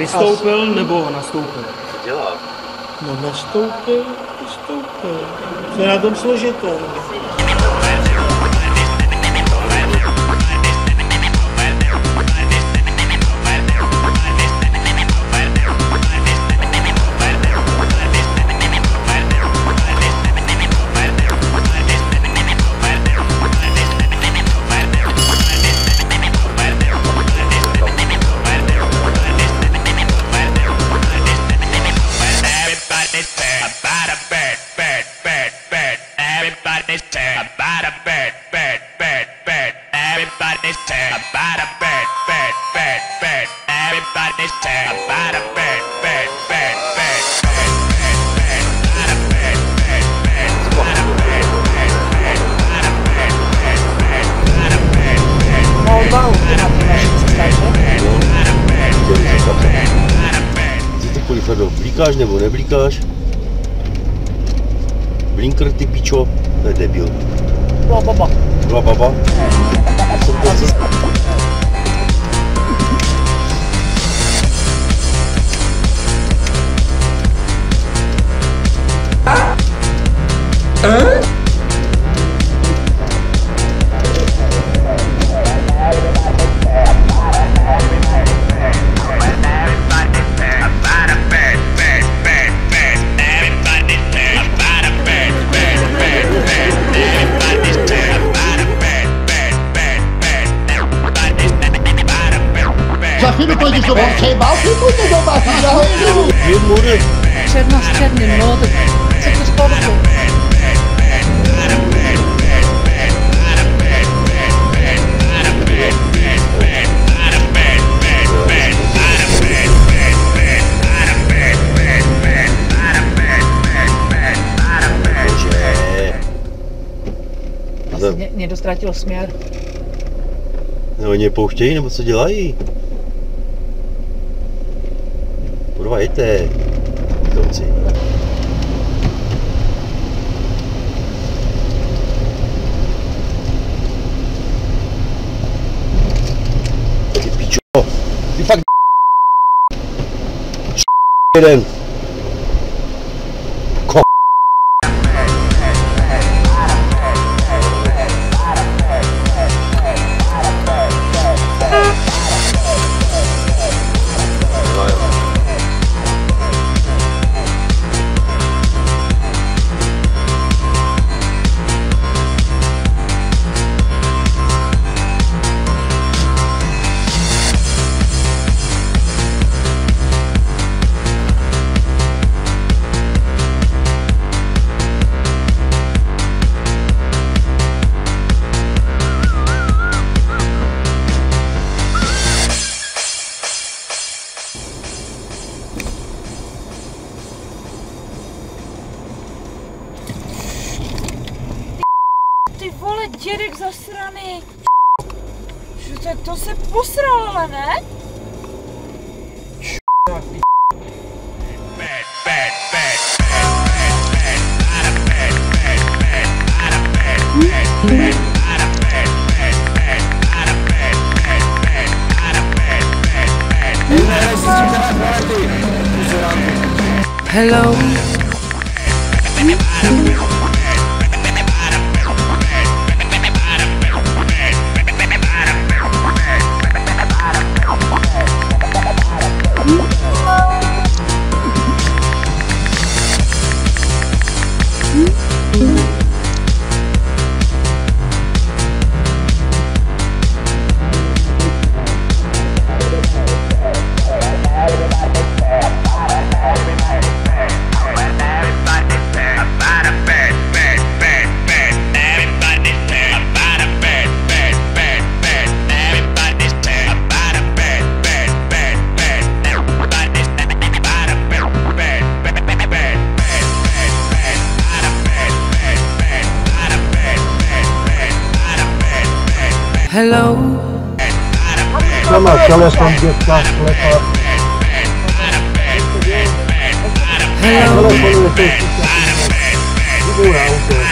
vystoupil nebo nastoupil? Dělá. No nastoupil, nastoupil. Co je na tom složité? Everybody's talking about a bird, bird, bird, bird. Everybody's talking about a bird, bird, bird, bird. Volba na ty naši cestaře. Jsi to kvůli Ferdo, blíkáš nebo neblíkáš? Blinker ty pičo, to je debil. Byla baba. Byla baba? Za chvíli pojď do vončej balky, pojďte do balky, já ho s černým, no, tak co to říkal dobře. Bože. Asi ně, někdo ztratil směr. No, oni je pouštějí, nebo co dělají? 우리가 이때 그렇지 비추어 이팍 이런 vole, dědek zasraný. To, to se posral, ale ne? Hello. hello. Come on, tell us one gift class flip up. Hello. Hello. Hello. Hello. Hello. Hello. Hello. Hello.